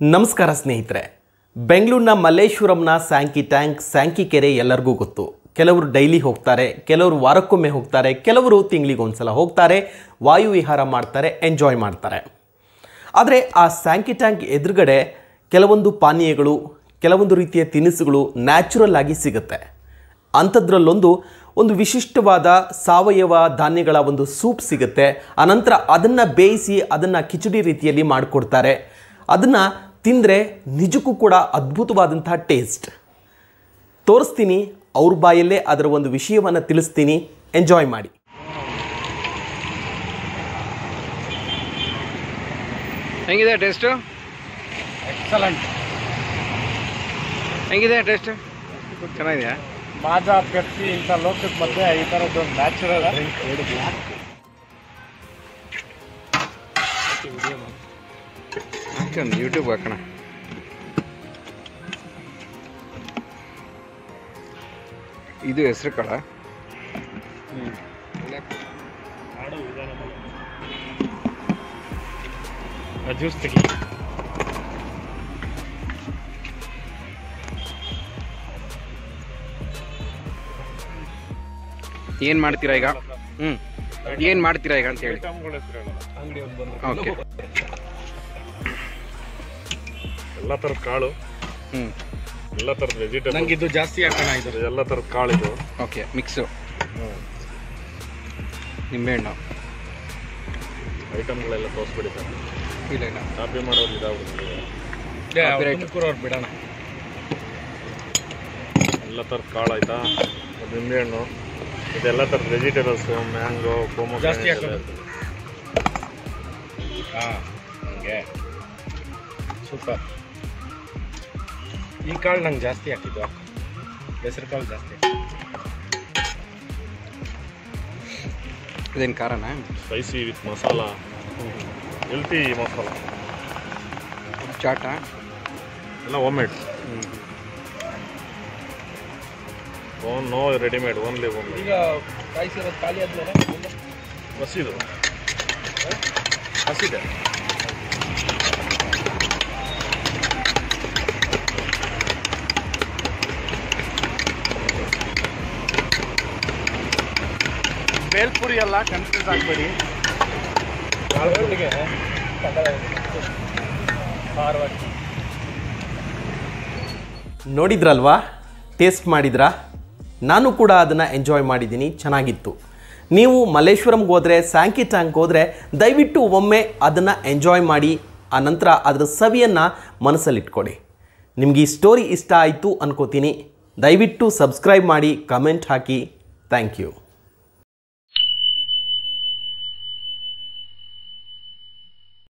ನಮಸ್ಕಾರ ಸ್ನೇಹಿತರೆ. ಬೆಂಗಳೂರಿನ ಮಲ್ಲೇಶ್ವರಂನ ಸ್ಯಾಂಕಿ ಟ್ಯಾಂಕ್, ಸ್ಯಾಂಕಿ ಕೆರೆ ಎಲ್ಲರಿಗೂ ಗೊತ್ತು. ಕೆಲವರು ಡೈಲಿ ಹೋಗ್ತಾರೆ, ಕೆಲವರು ವಾರಕ್ಕೊಮ್ಮೆ ಹೋಗ್ತಾರೆ, ಕೆಲವರು ತಿಂಗಳಿಗೆ ಒಂದ್ಸಲ ಹೋಗ್ತಾರೆ, ವಾಯು ವಿಹಾರ ಮಾಡ್ತಾರೆ, ಎಂಜಾಯ್ ಮಾಡ್ತಾರೆ. ಆದರೆ ಆ ಸ್ಯಾಂಕಿ ಟ್ಯಾಂಕ್ ಎದುರುಗಡೆ ಕೆಲವೊಂದು ಪಾನೀಯಗಳು, ಕೆಲವೊಂದು ರೀತಿಯ ತಿನಿಸುಗಳು ನ್ಯಾಚುರಲ್ ಆಗಿ ಸಿಗುತ್ತೆ. ಅಂಥದ್ರಲ್ಲೊಂದು, ಒಂದು ವಿಶಿಷ್ಟವಾದ ಸಾವಯವ ಧಾನ್ಯಗಳ ಒಂದು ಸೂಪ್ ಸಿಗುತ್ತೆ. ಆನಂತರ ಅದನ್ನು ಬೇಯಿಸಿ ಅದನ್ನು ಕಿಚಡಿ ರೀತಿಯಲ್ಲಿ ಮಾಡಿಕೊಡ್ತಾರೆ. ಅದನ್ನು ತಿಂದರೆ ನಿಜಕ್ಕೂ ಕೂಡ ಅದ್ಭುತವಾದಂಥ ಟೇಸ್ಟ್ ತೋರಿಸ್ತೀನಿ ಅವ್ರ ಬಾಯಲ್ಲೇ ಅದರ ಒಂದು ವಿಷಯವನ್ನು ತಿಳಿಸ್ತೀನಿ. ಎಂಜಾಯ್ ಮಾಡಿ. ಹೆಂಗಿದೆ ಟೇಸ್ಟು ಎಕ್ಸಲೆಂಟ್ ಹೆಂಗಿದೆ ಟೇಸ್ಟ್ ಚೆನ್ನಾಗಿದೆಯಾ? ಮಾಜಾ ಪೆಪ್ಸಿ ಇಂಥ ಲೋಕದ ಮಧ್ಯೆ ಈ ಥರದ್ದು ನ್ಯಾಚುರಲ್ ಡ್ರಿಂಕ್ ಯೂಟ್ಯೂಬ್ ಹಾಕೋಣ. ಇದು ಹೆಸರು ಕಾಳ? ಜ್ಯೂಸ್ ತೆಗಿ ಏನು ಮಾಡ್ತೀರಾ ಈಗ? ಹ್ಮ್. ಏನು ಮಾಡ್ತೀರಾ ಈಗ ಅಂತ ಹೇಳಿ. ಅಂಗಡಿ ಒಂದು ಬಂದು. ಓಕೆ ಎಲ್ಲ ಥರದ ಕಾಳು. ಹ್ಞೂ ಎಲ್ಲ ಥರದ ವೆಜಿಟೇಬಲ್ ನಂಗೆ ಇದು ಜಾಸ್ತಿ ಹಾಕೋಣ ಇದು. ಎಲ್ಲ ಥರದ ಕಾಳು ಇದು. ಓಕೆ ಮಿಕ್ಸು ನಿಂಬೆಹಣ್ಣು ಐಟಮ್ಗಳೆಲ್ಲ ತೋರಿಸ್ಬಿಡಿ ಸರ್ ಇಲ್ಲ ಇಲ್ಲ. ಕಾಪಿ ಮಾಡೋದು ಇದಾಗ್ಬಿಡ್ತದೆ Copyright. ತುಮಕೂರವ್ರು ಬಿಡೋಣ. ಎಲ್ಲ ಥರದ ಕಾಳು ಆಯ್ತಾ? ನಿಂಬೆಹಣ್ಣು ಇದೆಲ್ಲ ಥರದ ವೆಜಿಟೇಬಲ್ಸ್ ಮ್ಯಾಂಗೋ ಕೋಮೋ ಜಾಸ್ತಿ ಹಾಕೋದು. ಹಾಂ ಹಂಗೆ. ಸೂಪರ್. ಈ ಕಾಳು ನಂಗೆ ಜಾಸ್ತಿ ಹಾಕಿದ್ದು. ಹೆಸರು ಕಾಳು ಜಾಸ್ತಿ ಇದೇನು ಕಾರಣ spicy with masala healthy masala chaat? ಎಲ್ಲ homemade own no readymade only home ಈಗ ಕಾಯಿಸಿರೋದು ಖಾಲಿ ಆದ್ಮೇಲೆ ಹಸಿದು. ಹಸಿದೆ. ಬೇಲ್ಪುರಿ ಅಲ್ಲ ಕನ್ಫ್ಯೂಸ್ ಆಗಬೇಡಿ. ನೋಡಿದ್ರಲ್ವಾ? ಟೇಸ್ಟ್ ಮಾಡಿದ್ರಾ? ನಾನು ಕೂಡ ಅದನ್ನು ಎಂಜಾಯ್ ಮಾಡಿದ್ದೀನಿ ಚೆನ್ನಾಗಿತ್ತು. ನೀವು ಮಲ್ಲೇಶ್ವರಂಗೆ ಹೋದರೆ ಸ್ಯಾಂಕಿ ಟ್ಯಾಂಕ್ ಹೋದರೆ ದಯವಿಟ್ಟು ಒಮ್ಮೆ ಅದನ್ನು ಎಂಜಾಯ್ ಮಾಡಿ ಆ ನಂತರ ಅದರ ಸವಿಯನ್ನು ಮನಸ್ಸಲ್ಲಿಟ್ಕೊಡಿ ನಿಮಗೆ ಈ ಸ್ಟೋರಿ ಇಷ್ಟ ಆಯಿತು ಅನ್ಕೋತೀನಿ. ದಯವಿಟ್ಟು ಸಬ್ಸ್ಕ್ರೈಬ್ ಮಾಡಿ ಕಮೆಂಟ್ ಹಾಕಿ. Thank you